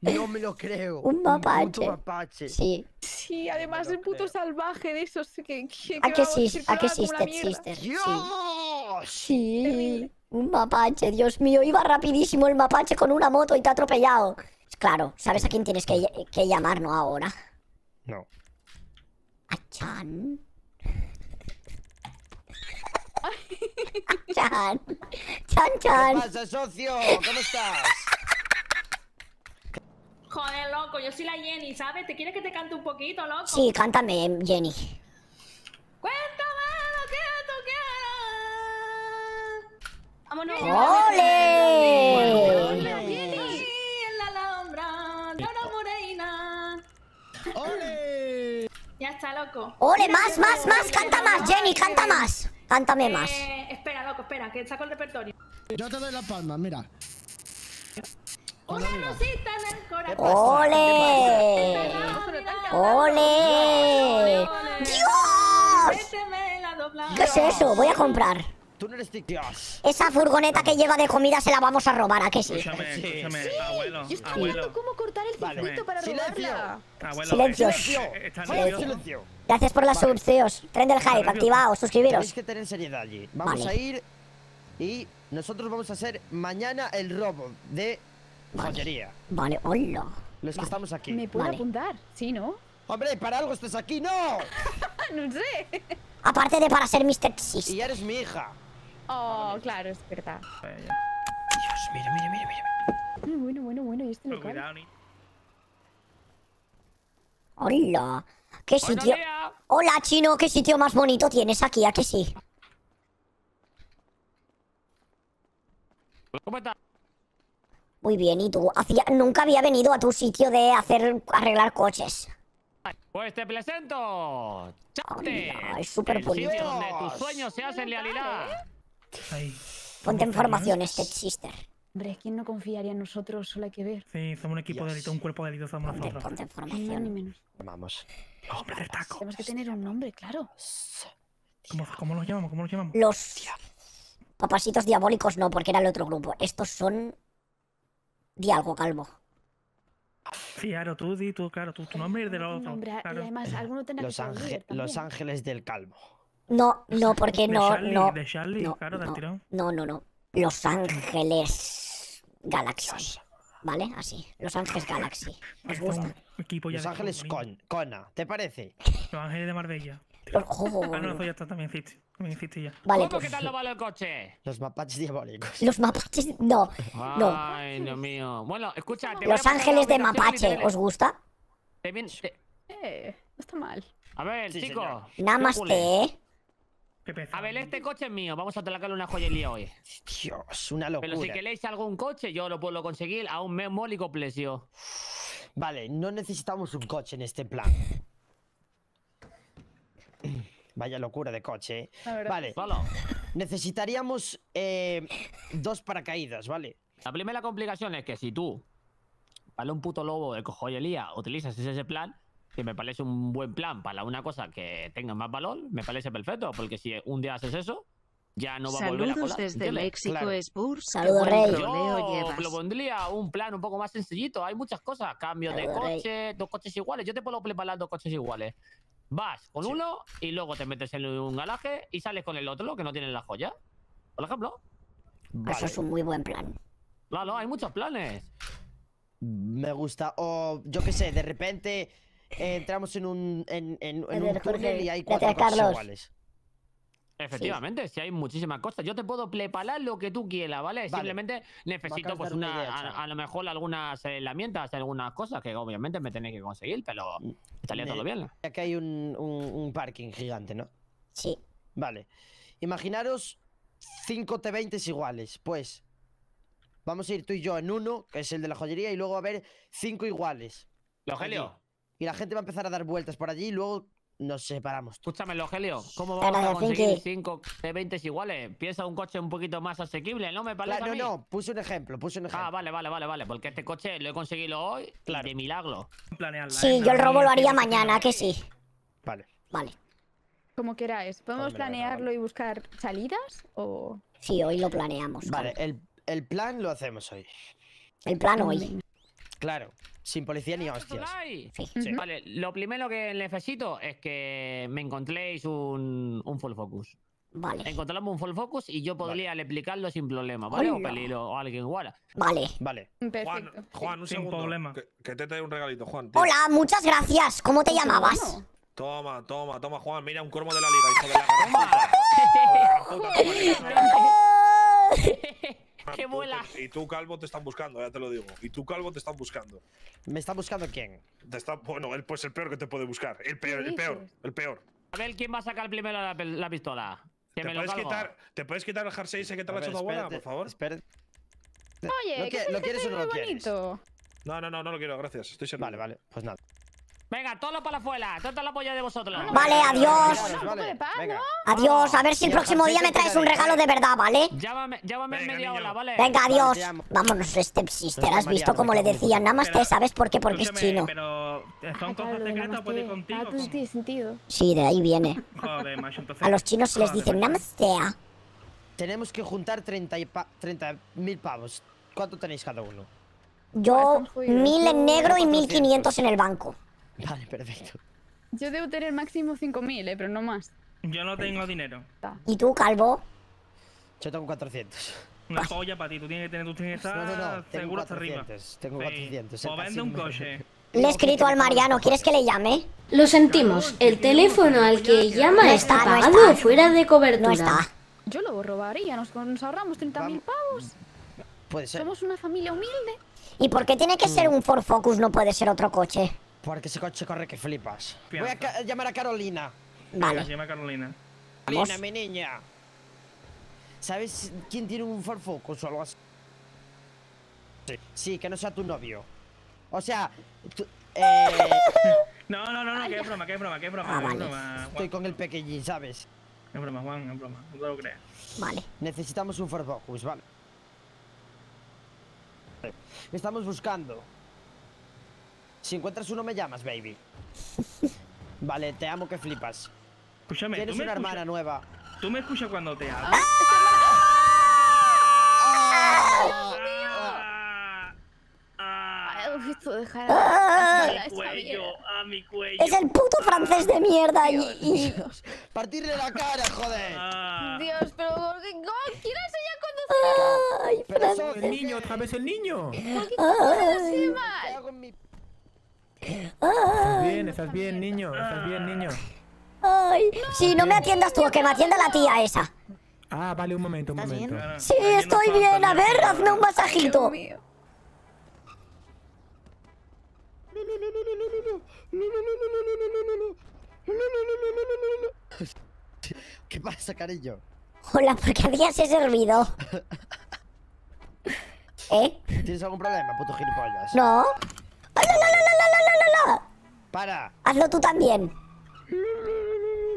Sí. No me lo creo. Un mapache. puto mapache. Sí. Sí, además el puto salvaje de esos que... que, ¿A que sí? ¿A como sí, una mierda. sister? Sí. ¡Dios! Sí. Terrible. Un mapache, Dios mío, iba rapidísimo el mapache con una moto y te ha atropellado. Claro, ¿sabes a quién tienes que, que llamar, no ahora? No. A Chan. Chan. Chan, ¿Qué Chan. pasa, socio? ¿Cómo estás? Joder, loco, yo soy la Jenny, ¿sabes? ¿Te quieres que te cante un poquito, loco? Sí, cántame, Jenny. Cuéntame lo que tú quieras. Vámonos. ¡Ole! Está, loco. ¡Ole, más, más, más! ¡Canta más, Jenny, canta más! Cántame más. Eh, espera, loco, espera, que saco el repertorio. Yo te doy las palmas, mira. Una rosita en el corazón. ¡Ole! ¡Ole! ¡Dios! La. ¿Qué es eso? Voy a comprar. Tú no eres tic- Dios. Esa furgoneta que lleva de comida se la vamos a robar, ¿a que sí? Escúchame, escúchame, abuelo, Yo estoy abuelo. viendo cómo el Vale. circuito para Silencio. robarla. Silencios. Está Silencio. Silencio. Gracias por las subs, tíos. Tren del hype, activaos, suscribiros. Tenéis que tener seriedad allí. Vamos Vale. a ir y nosotros vamos a hacer mañana el robo de joyería. Vale, hola. Los que estamos aquí. ¿Me puedo Vale. apuntar? Sí, ¿no? Hombre, para algo estás aquí, ¡no! no sé. Aparte de para ser Mr. Sis. Y ya eres mi hija. Oh, claro, es verdad. Dios, mira, mira, mira, mira. Bueno, bueno, bueno, bueno, ¿y este local? Hola. ¿Qué sitio? Hola, chino, ¿qué sitio más bonito tienes aquí? ¿A que sí? ¿Cómo estás? Muy bien, ¿y tú? Hacía... Nunca había venido a tu sitio de hacer arreglar coches. Pues te presento. Chate. Hola, es súper bonito. sitio donde tus sueños se hacen realidad. Ponte en formación, Step Sister. Hombre, ¿quién no confiaría en nosotros? Solo hay que ver. Sí, somos un equipo de Dios. élite, un cuerpo de élite somos Ponte, nosotros. ponte en Ni menos. Vamos. Hombre del taco. Tenemos que tener un nombre, claro. ¿Cómo, ¿Cómo los llamamos? ¿Cómo los llamamos? Los papasitos diabólicos no, porque era el otro grupo. Estos son... Di algo, calvo. Sí, claro, tú di tú, claro, tú, tu nombre es del otro. nombre, y Claro. además, alguno tendrá Los, que ángel- líder los ángeles del calvo. No, no, porque De no, Charlie, no, de Charlie, no, claro, del no, tirón. no, no, no. Los Ángeles Galaxy. ¿Vale? Así. Los Ángeles Galaxy. ¿Os gusta? un equipo ya Los ángeles con, Cona, ¿te parece? Los ángeles de Marbella. Los- oh, Ah, no, eso ya está, también existe. También existe ya. Vale, ¿Cómo pues. que tal lo vale el coche? Los mapaches diabólicos. Los mapaches. No, no. Ay, Dios mío. Bueno, escucha. Los Ángeles de Mapache. te- ¿Os gusta? te viene- Eh, no está mal. A ver, Sí, chicos. señor. Namaste, ¿eh? Qué pesado. A ver, este coche es mío. Vamos a atracarle una joyería hoy. Dios, una Pero si locura. queréis algún coche, yo lo puedo conseguir a un módico precio. Vale, no necesitamos un coche en este plan. Vaya locura de coche, ¿eh? Vale, necesitaríamos eh, dos paracaídas, ¿vale? La primera complicación es que si tú, para un puto lobo de joyería, utilizas ese plan, que me parece un buen plan para una cosa que tenga más valor, me parece perfecto, porque si un día haces eso, ya no va a volver a Saludos colar. desde ¿entiendes? México, Claro. Spurs. Saludos, Rey. Yo llevas. lo pondría un plan un poco más sencillito. Hay muchas cosas. Cambio de Saludos, Rey. coche, dos coches iguales. Yo te puedo preparar dos coches iguales. Vas con uno y luego te metes en un garaje y sales con el otro que no tiene la joya. Por ejemplo. Vale, Eso es un muy buen plan. Claro, hay muchos planes. me gusta. O yo qué sé, de repente eh, entramos en un, en, en- en ver, un Jorge, túnel y hay cuatro coches Carlos. iguales. Efectivamente, si hay muchísimas cosas. Yo te puedo preparar lo que tú quieras, ¿vale? Vale. Simplemente necesito pues una una, idea, a, lo mejor algunas herramientas, algunas cosas que obviamente me tenéis que conseguir, pero estaría Ne- todo bien. Aquí hay un, un- un parking gigante, ¿no? Sí. Vale. Imaginaros 5 T20 iguales. Pues vamos a ir tú y yo en uno, que es el de la joyería, y luego a haber 5 iguales. Rogelio. Y la gente va a empezar a dar vueltas por allí y luego nos separamos. escúchame, Rogelio. ¿Cómo vamos a conseguir Finky. 5 de 20 iguales? Piensa un coche un poquito más asequible, ¿no me parece Claro, a no, mí? no, puse un ejemplo, puse un ejemplo. Ah, vale, vale, vale, vale. Porque este coche lo he conseguido hoy Claro. de milagro. Planearla, Sí, ¿eh? yo el robo lo haría mañana, que sí. Vale. Vale. Como queráis. ¿Podemos planearlo vale. y buscar salidas? ¿O.? Sí, hoy lo planeamos. Vale, el, el plan lo hacemos hoy. El plan hoy. Claro, sin policía ni hostias. Zulay. Sí. Sí. Vale, lo primero que necesito es que me encontréis un, un full focus. Vale. Encontramos un full focus y yo podría explicarlo sin problema, ¿vale? O peligro o alguien igual. Vale. Vale. Juan, Perfecto. Juan, un Sin segundo. problema. Que, que te traigo un regalito, Juan. tío. Hola, muchas gracias. ¿Cómo te llamabas? Bueno, Toma, toma, toma, Juan. Mira, un cromo de la liga, hijo de la gran puta. Que te- ¡Qué Tú vuela! Y tú, Calvo, te están buscando, ya te lo digo. Y tú, Calvo, te están buscando. ¿Me está buscando quién? Te está, bueno, él pues el peor que te puede buscar. El peor, el peor, el peor. A ver quién va a sacar primero la, pistola. Que ¿Te me puedes, quitar, ¿Te puedes quitar el jersey ese que te lo ha hecho tu abuela, por favor? espérate. Oye, ¿Lo que quieres o no lo quieres? bonito. No, no, no, no lo quiero, gracias. Estoy servido. Vale, vale, pues nada. Venga, todo para afuera. Todo la polla de vosotros. Vale, adiós. Vale, venga. Adiós, a ver si el próximo día me traes un regalo de verdad, ¿vale? Llámame, llámame en media hora, ¿vale? Venga, adiós. Vámonos, Step Sister. Pues ¿Has visto cómo le decían? Nada más te sabes por qué, porque es chino. Pero, ¿son Ah, cosas lo secretas puede ir contigo? Pues tiene sentido. Sí, de ahí viene. A los chinos se les dice macho. Namaste. Tenemos que juntar 30 y pa- 30.000 pavos. ¿Cuánto tenéis cada uno? Yo, mil en negro y mil 400. quinientos en el banco. Vale, perfecto. Yo debo tener máximo 5.000, eh, pero no más. Yo no tengo dinero. ¿Y tú, Calvo? Yo tengo 400. Una polla para ti. Tú tienes que tener, tú tienes que estar No, no, no. Tengo seguro hasta arriba. 400. Tengo Sí. 400. O vende un coche. Le he escrito al Mariano. ¿Quieres que le llame? Lo sentimos, el teléfono al que llama No está está, no fuera de cobertura. No está. Yo lo robaría, nos, nos ahorramos 30.000 pavos. Puede ser. Somos una familia humilde. ¿Y por qué tiene que ser un Ford Focus? No puede ser otro coche. Porque ese coche corre que flipas. Voy a llamar a Carolina. Vale. Se llama Carolina. Vamos. Carolina, mi niña. ¿Sabes quién tiene un Ford Focus o algo así? Sí. Sí, que no sea tu novio. O sea, tú- eh, No, no, no, no, que es broma, que es broma, que es broma, Ah, que es vale. broma. estoy con el pequeñín, ¿sabes? Es broma, Juan, es broma. No te lo creas. Vale. Necesitamos un Ford Focus, vale. Estamos buscando. Si encuentras uno me llamas, baby. Vale, te amo que flipas. Escúchame, Tienes tú me una escuchas- hermana nueva. ¿Tú me escuchas cuando te hablo? Ah, ah, Ay, esto dejará. Ah, a mi cuello, a mi cuello. Es el puto francés de mierda y... y- Partirle la cara, joder. Ah, Dios, pero. ¿quién enseña a conducir? Ay, Pero francés. El niño, otra vez el niño. Ay, ¡Qué ¿Qué mal! hago en mi- Estás bien, estás bien, niño. Estás bien, niño. ay. Sí, no me atiendas tú, que me atienda la tía esa. Ah, vale, un momento, un momento. Sí, estoy bien. A ver, hazme un masajito. ¿Qué pasa, cariño? Hola, ¿por qué hacías ese ruido? ¿Eh? ¿Tienes algún problema, puto gilipollas? ¿No? ¡Ay, la, la, la, la, la, la, la, la! Para. Hazlo tú también.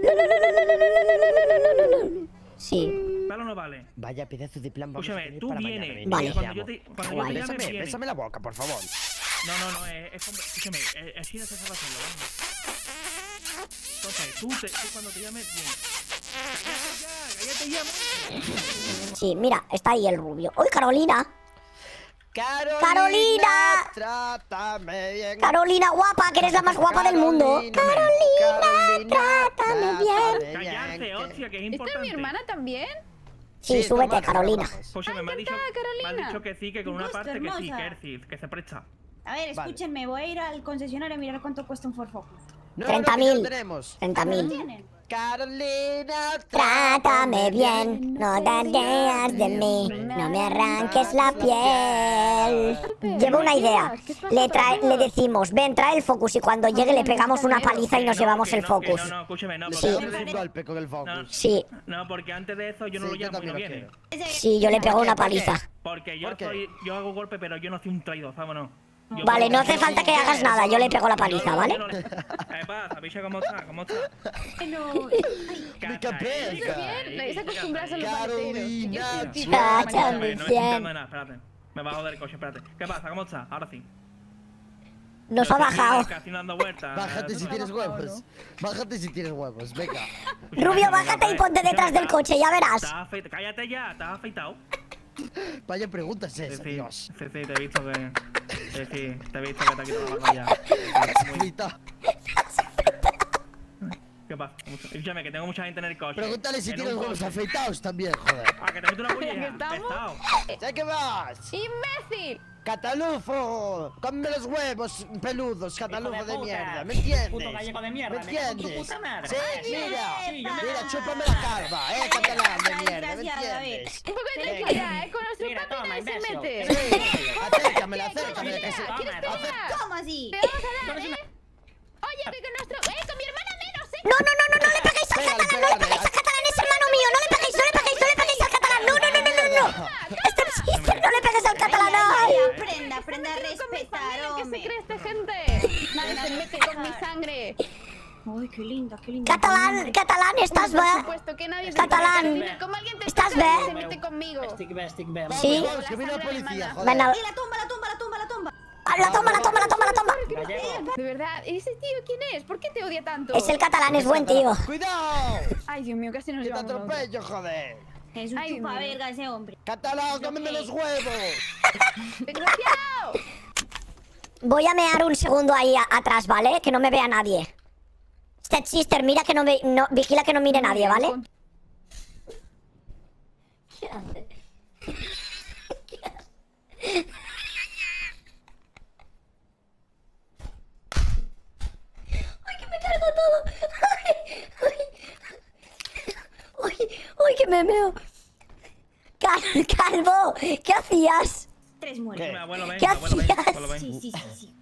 La, la, la, la, la, la, la, la, la, la. Sí. ¿Vale o no vale? Vaya pedazo de plan vamos Escúchame, tú para vienes. mañana, Vale. te Cuando amo. yo te, cuando yo Guay. te llame, Bésame, vienes. bésame la boca, por favor. No, no, no, es, escúchame, eh, así no se sabe hacerlo, vamos. Entonces, tú, te, tú cuando te llames, vienes. ¡Cállate ya! ¡Cállate ya! Sí, mira, está ahí el rubio. ¡Uy, Carolina! Carolina, Carolina. trátame bien. Carolina guapa, que eres la más guapa del mundo. Carolina, trátame bien. ¡Cállate, hostia, que es ¿Esta importante! es mi hermana también? Sí, tu súbete, Carolina. Escúchame, me ha dicho, encantada, me ha Carolina. dicho que sí, que con Un una parte que sí, que decir, que se presta. A ver, Vale. escúchenme, voy a ir al concesionario a mirar cuánto cuesta un Ford Focus. No, no, no, que 30.000. ya lo tenemos. 30.000. ¿Tienen? Carolina, Trátame bien, no te rías de mí, no me arranques la piel. Llevo una idea. Le, trae, le decimos, ven, trae el focus y cuando llegue le pegamos una paliza y nos llevamos el focus. No, no, escúchame, no, Sí. Sí, no, porque antes de eso yo no Sí, lo llamo y no viene. sí, yo le pego una paliza. Porque yo soy, yo hago golpe, pero yo no soy un traidor, vámonos. Vale, no hace falta que hagas nada, yo le pego la paliza, ¿vale? no ¿Qué? ¿Cómo está? Acostumbrarse a los Carolina, Ah. No me espérate. Me coche, espérate. ¿Qué pasa? ¿Cómo está? Ahora sí. Nos ha bajado. Bájate si tienes huevos. Bájate si tienes huevos, venga. Rubio, bájate y ponte detrás del coche, ya verás. Cállate ya, estás afeitado. Vaya preguntas esas, sí, Dios. sí, sí, te he visto que. Sí, sí, te he visto que te ha quitado la ya. Muy-. ¿Qué pasa? Escúchame, que tengo mucha gente en el coche. Pregúntale si En tienes un huevos afeitados también, joder. Ah, que te meto una. Pesado. ¿Ya qué vas? ¡Imbécil! ¡Catalufo! ¡Come los huevos peludos, catalufo de, de mierda! ¿Me entiendes? Puto gallego de mierda, ¿Me me tu entiendes? puta madre. Sí, mira, sí, mira, chúpame la calva, eh, catalán de mierda, ¿me entiendes? Un poco de tranquilidad, ¿eh? Con nuestro Mira, papi nadie se mete. Sí, acércamela, acércamela, ¿Quieres pelear? ¿cómo así? Te vamos a dar, ¿eh? Oye, que con nuestro... ¡Eh, con mi eh! No, no, no, no, no le peguéis al Pégale, catalán, no le peguéis al catalán, es hermano mío, no le peguéis, no le peguéis, no le peguéis al catalán, no, no, no, no, no, no. Este sister, no le pegues al catalán, ay. Aprenda, aprenda a respetar, ¿Qué se cree esta gente? Nada, se mete con mi dejar. qué linda, qué linda. Catalán, catalán, ¿estás Por bé? supuesto que nadie se Catalán. ¿Cómo alguien te ¿Estás bé? se mete conmigo? Estic bé, estic bé. Sí. Que viene la policía, joder. Ven Sí, la tumba, la tumba, la tumba, la tumba. Ah, La toma, la toma, la toma, la toma. De verdad, ¿ese tío quién es? ¿Por qué te odia tanto? Es el catalán, es buen tío. ¡Cuidado! Ay, Dios mío, casi nos ¡Que te llevamos. otra. atropello, joder! Es un Ay, chupaverga ese hombre. ¡Catalán, cómeme los huevos! ¡Desgraciado! Voy a mear un segundo ahí a- atrás, ¿vale? Que no me vea nadie. Step Sister, mira que no me... No, vigila que no mire nadie, ¿vale? ¿Qué hace? ¿Qué hace? ¡Ay, ¡Ay! ¡Ay! ¡Ay, que me meo! Cal- ¡Calvo! ¿Qué hacías? Tres muertos. ¿Qué? Abuelo, ven, ¿Qué abuelo, hacías? abuelo, ven. Sí, sí, sí, sí.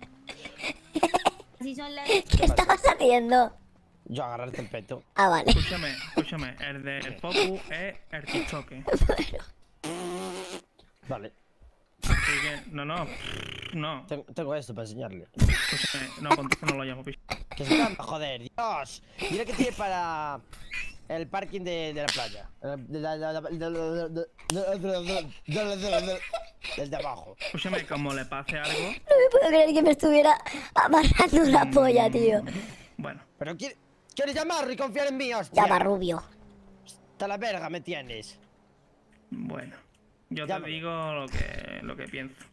Así son las... ¿Qué estabas haciendo? Yo agarrarte el peto. Ah, vale. Escúchame, escúchame. El de Popu es el tichoque. Vale. Así que, no, no. No. Tengo, esto para enseñarle. no, con esto no lo llamo, picho. Que se joder, Dios. Mira que tiene para el parking de, la playa. Del de abajo. Escúchame, como le pase algo. No me puedo creer que me estuviera amarrando la polla, tío. Bueno. Pero quiere, quieres llamar y confiar en mí, hostia. Llama, Rubio. Hasta la verga me tienes. Bueno. Yo te digo lo que, lo que pienso.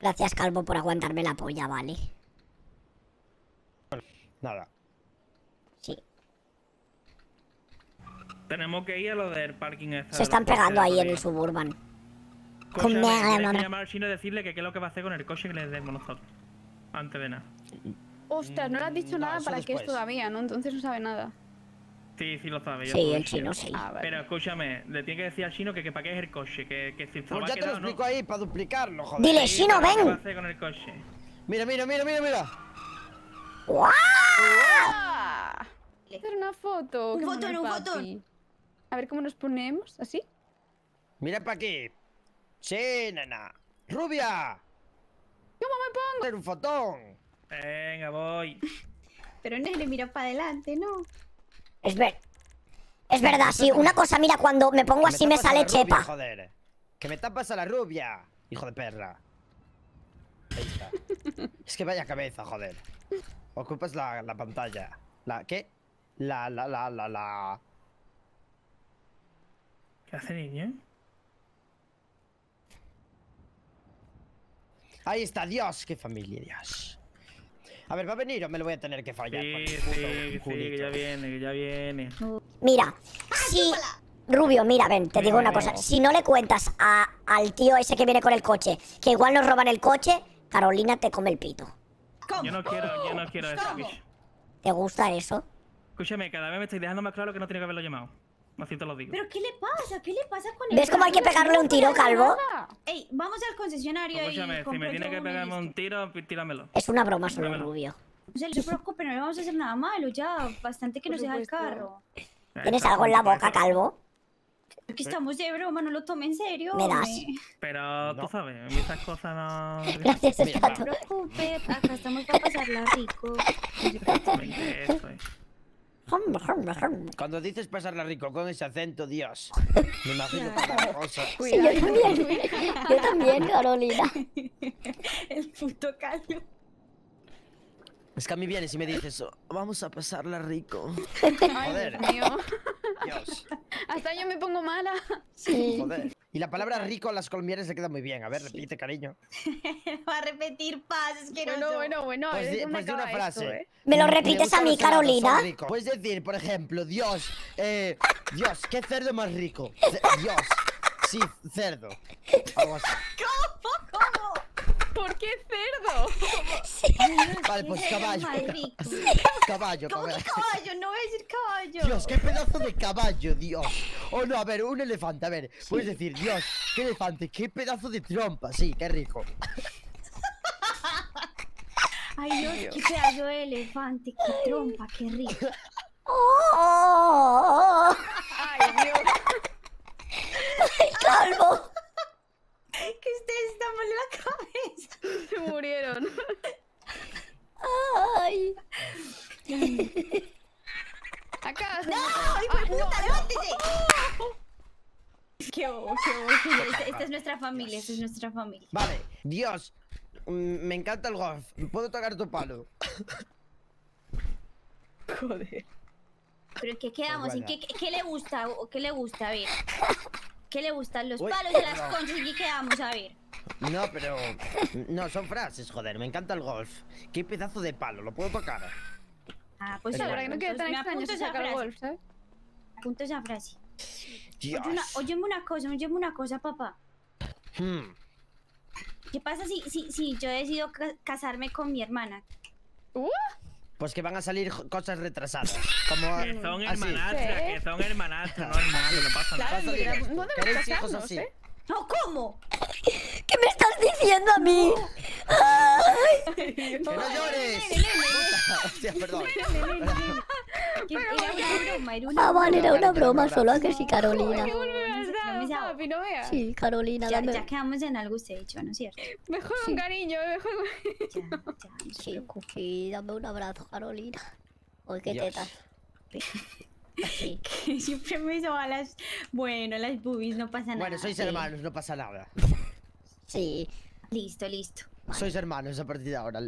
Gracias, Calvo, por aguantarme la polla, ¿vale? Nada. Sí. Tenemos que ir a lo del parking ese Se están pegando ahí en el suburban. Con- tienes que llamar al chino y decirle que qué es lo que va a hacer con el coche que le demos nosotros. Antes de nada. Ostras, no le has dicho Mm, nada para qué es todavía, ¿no? Entonces no sabe nada. Sí, sí lo sabe. ya Sí, el chino sí. Pero escúchame, le tiene que decir al chino que, que para qué es el coche, que, que si se Pues va ya te lo quedar o no. explico ahí para duplicarlo, joder. Dile, Sí, Chino, pero ¿qué va a ven. hacer con el coche? Mira, mira, mira, mira, mira. ¡Guau! ¡Ah! Hacer una foto. Un qué fotón, mono un el fotón. papi. A ver cómo nos ponemos, ¿así? Mira para aquí. Sí, nena. ¡Rubia! ¿Cómo me pongo? Hacer un fotón. Venga, voy. Pero Nene, mira para adelante, ¿no? Es ver... Es verdad, sí. Una cosa, mira, cuando me pongo así me sale rubia, chepa. joder. Que me tapas a la rubia, hijo de perra. Ahí está. es que vaya cabeza, joder. Ocupas la, la pantalla. ¿La qué? La, la, la, la, la. ¿Qué hace niño? Ahí está, Dios, qué familia, Dios. A ver, ¿va a venir o me lo voy a tener que fallar? Sí, sí, sí, que ya viene, que ya viene. Mira, si... Rubio, mira, ven, te digo una cosa. Si no le cuentas a- al tío ese que viene con el coche que igual nos roban el coche, Carolina te come el pito. Yo no quiero, yo no quiero eso. ¿Te gusta eso? Escúchame, cada vez me estoy dejando más claro que no tiene que haberlo llamado. Así te lo digo. ¿Pero qué le pasa? ¿Qué le pasa con el ¿Ves cómo hay que pegarle un tiro, Calvo? Ey, vamos al concesionario Escúchame, y si me tiene que pegarme un tiro, tíramelo. Es una broma solo. Rubio. O sea, no se preocupe, no le vamos a hacer nada malo ya. Bastante que nos deja el carro. ¿Tienes algo en la boca, Calvo? Aquí estamos de broma, no lo tome en serio. Me das. Pero tú sabes, a mí esas cosas no. Gracias, Espato. No se preocupe, acá estamos para pasarla rico. Exactamente eso, eh. Cuando dices pasarla rico con ese acento, Dios. Me imagino cada cosa. Sí, yo también. Yo también, Carolina. El puto calvo. Es que a mí vienes y me dices, "Oh, vamos a pasarla rico. Ay, Joder. Dios mío. Dios. Hasta yo me pongo mala. Sí. Joder. Y la palabra rico a las colombianas le queda muy bien. A ver, repite, cariño. Va a repetir paz, es que Bueno, bueno, bueno. a Pues di, pues di una esto, frase. ¿eh? ¿Me lo repites a mí, Carolina? Puedes decir, por ejemplo, Dios, eh, Dios, ¿qué cerdo más rico? Dios, sí, cerdo. Algo así. ¿Por qué cerdo? Vale, pues ¿Qué cerdo caballo. rico? Caballo, ¿Cómo caballo. que caballo? No voy a decir caballo. Dios, qué pedazo de caballo, Dios. O no, a ver, un elefante, a ver. Puedes decir, Dios, qué elefante, qué pedazo de trompa, sí, qué rico. Ay, Dios, qué pedazo de elefante, qué trompa, qué rico. ¡Oh! Ay, Dios. Nuestra familia, esta es nuestra familia. Vale, Dios. mm, Me encanta el golf. ¿Puedo tocar tu palo? Joder. Pero ¿qué quedamos? ¿En Pues qué, qué le gusta? o ¿Qué le gusta? A ver. ¿Qué le gustan? Los Uy, palos de las no. conchas. ¿Y qué quedamos? A ver. No, pero. No, son frases, joder. Me encanta el golf. Qué pedazo de palo. ¿Lo puedo tocar? Ah, pues Para que no quede tan extraño si saca el golf, ¿sabes? Apunto esa frase. Dios. Oye, una, óyeme una cosa, óyeme una cosa, papá. Hmm. ¿Qué pasa si, si, si yo decido ca- casarme con mi hermana? Pues que van a salir cosas retrasadas. Como. Que son hermanastras, que son hermanastras, normal, no pasa Claro, nada. Mira, esto. no debemos ¿Queréis hijos casarnos, así? ¿eh? No, ¿cómo? ¿Qué me estás diciendo a mí? Ay. ¡Que no llores! Hostia, perdón. Era una broma, era una Ah, broma lo solo, ¿a que sí, Carolina? Veas. Sí, Carolina, Ya, dame. ya quedamos en algo usted hecho, ¿no es cierto? Me juego Sí. un cariño, me juego. Ya, ya, no se Sí, preocupe. sí, dame un abrazo, Carolina. Uy, qué Dios. tetas. Sí. Que Siempre me hizo a las... Bueno, las boobies, no pasa nada. Bueno, sois Sí. hermanos, no pasa nada. Sí, Listo, listo. Sois hermanos a partir de ahora.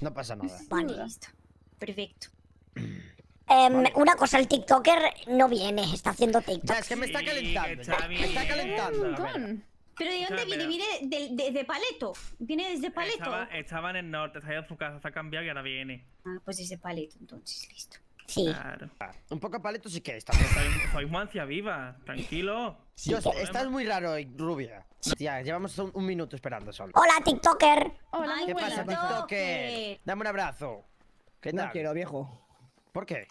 No pasa nada. vale. Listo. Perfecto. Em, Una cosa, el TikToker no viene, está haciendo TikTok. Ya, es que me está calentando. ya. está Me está calentando. ¿Pero de dónde viene? ¿Viene de, de- de Paleto? ¿Viene desde Paleto? Estaba, estaba en el norte, se ha ido a su casa, se ha cambiado y ahora viene. Ah, pues desde Paleto, entonces, listo. Sí, Claro. Un poco paleto sí que es también. Soy, Mancia viva, tranquilo. Dios, que- estás muy raro hoy, rubia. Tía, llevamos un, un minuto esperando solo. Hola, TikToker. Hola, ¿Qué pasa, TikToker. TikToker? Dame un abrazo. ¿Qué tal? No quiero, viejo. ¿Por qué?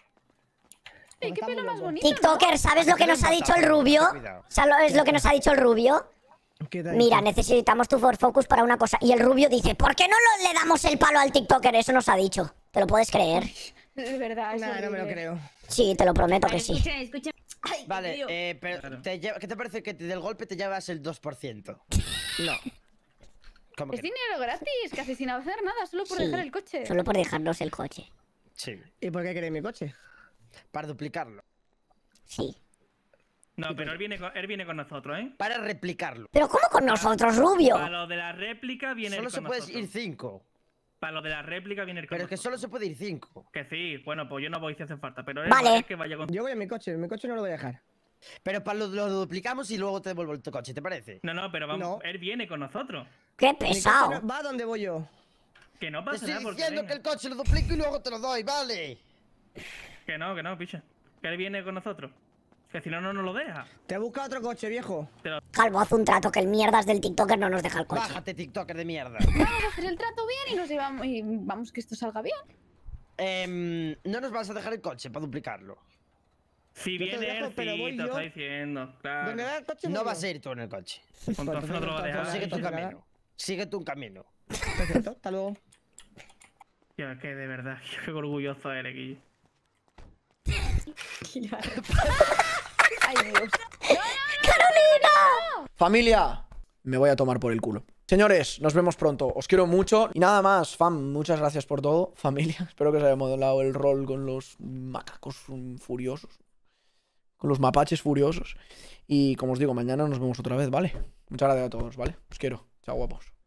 Ey, qué pelo más bonito. TikToker, ¿sabes lo que nos ha dicho el rubio? ¿Sabes lo que nos ha dicho el rubio? ¿Qué te ha Mira, necesitamos tu for focus para una cosa. Y el rubio dice, ¿por qué no lo- le damos el palo al TikToker? Eso nos ha dicho. ¿Te lo puedes creer? De verdad, es Nah, no me lo creo. Sí, te lo prometo Vale, que sí. escuchen, escuchen. Ay, qué Vale, eh, pero Claro. te lleva- ¿qué te parece que te- del golpe te llevas el 2%? No. ¿Cómo Es que no? dinero gratis, casi sin hacer nada, solo por Sí, dejar el coche. Solo por dejarnos el coche. Sí, ¿Y por qué queréis mi coche? Para duplicarlo. Sí. No, pero él viene, con, él viene con nosotros, ¿eh? Para replicarlo. Pero ¿cómo con nosotros, rubio? Para lo de la réplica viene Solo él se con puede nosotros. ir 5. Para lo de la réplica viene el Pero es que solo se puede ir 5. Que sí, bueno, pues yo no voy si hace falta, pero él Vale. que vaya con... Yo voy a mi coche, mi coche no lo voy a dejar. Pero para lo, lo duplicamos y luego te devuelvo el tu coche, ¿te parece? No, no, pero vamos, No. él viene con nosotros. ¡Qué pesado! no- va donde voy yo. Que no Te pasa estoy nada porque diciendo venga. que el coche lo duplico y luego te lo doy, ¿vale? Que no, que no, picha. Que él viene con nosotros. Que si no, no nos lo deja. Te busca otro coche, viejo. Calvo, haz un trato que el mierdas del TikToker no nos deja el coche. Bájate, TikToker de mierda. Vamos a hacer el trato bien y nos llevamos y vamos que esto salga bien. Em, no nos vas a dejar el coche para duplicarlo. Si Yo viene dejo, él, pero sí, voy te yo. lo está diciendo. Claro. El coche No yo. vas a ir tú en el coche. Pues entonces no te lo va a dejar. Sigue tu camino. Sigue tu camino. Perfecto, hasta luego. Tío, es que de verdad, qué orgulloso eres, Guille. Dios. Familia, me voy a tomar por el culo. Señores, nos vemos pronto. Os quiero mucho. Y nada más, fam, muchas gracias por todo. Familia, espero que os haya modelado el rol con los macacos furiosos. Con los mapaches furiosos. Y como os digo, mañana nos vemos otra vez, ¿vale? Muchas gracias a todos, ¿vale? Os quiero. Chao, guapos.